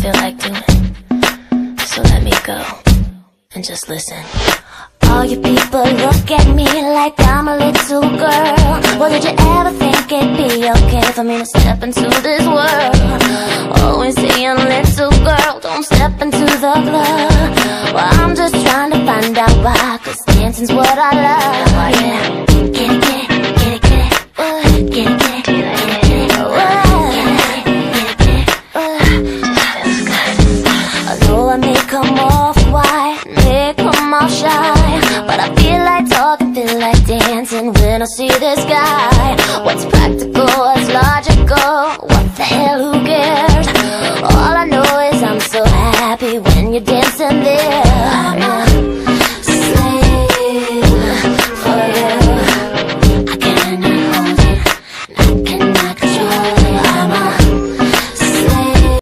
feel like doing. So let me go and just listen. All you people look at me like I'm a little girl. Well, did you ever think it'd be okay for me to step into this world? Always saying, little girl, don't step into the club. Well, I'm just trying to find out why, cause dancing's what I love. shy But I feel like talking, feel like dancing When I see this guy What's practical, what's logical What the hell, who cares? All I know is I'm so happy When you're dancing there